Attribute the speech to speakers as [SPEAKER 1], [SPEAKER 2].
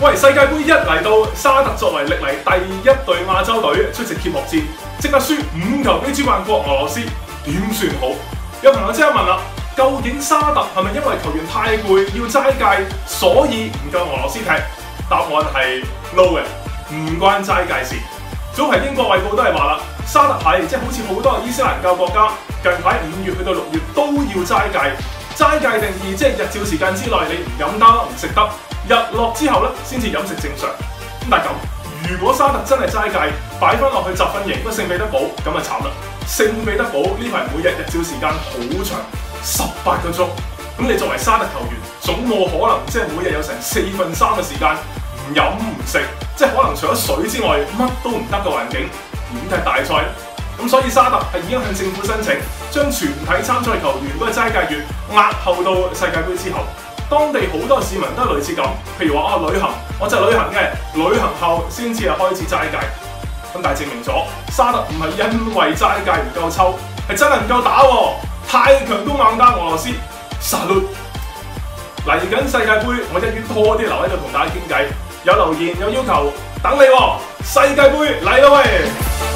[SPEAKER 1] 喂，世界盃一嚟到，沙特作為歷嚟第一隊亞洲隊出席揭幕戰，即刻輸五球俾主辦國俄羅斯，點算好？有朋友即刻問啦，究竟沙特係咪因為球員太攰要齋戒，所以唔夠俄羅斯踢？答案係 no 嘅，唔關齋戒事。早排英國衛報都係話啦，沙特係即係好似好多伊斯蘭教國家，近排五月去到六月都要齋戒。齋戒定義即係日照時間之內你唔飲得唔食得。日落之後咧，先至飲食正常。咁但系咁，如果沙特真係齋戒，擺翻落去集訓營個聖彼得堡，咁啊慘啦！圣彼得堡呢排每日日照時間好長，十八個鐘。咁你作為沙特球員，總冇可能即係每日有成四分三嘅時間唔飲唔食，即係可能除咗水之外，乜都唔得嘅環境，點踢大賽咧？咁所以沙特係已經向政府申請，將全體參賽球員嘅齋戒月押後到世界盃之後。當地好多市民都係類似咁，譬如話啊旅行，我就係旅行嘅，旅行後先至係開始齋戒。咁但係證明咗沙特唔係因為齋戒唔夠抽，係真係唔夠打喎，太強都硬打俄羅斯。沙律嚟緊世界盃，我一於多啲留喺度同大家傾偈。有留言有要求，等你喎，世界盃嚟啦喂！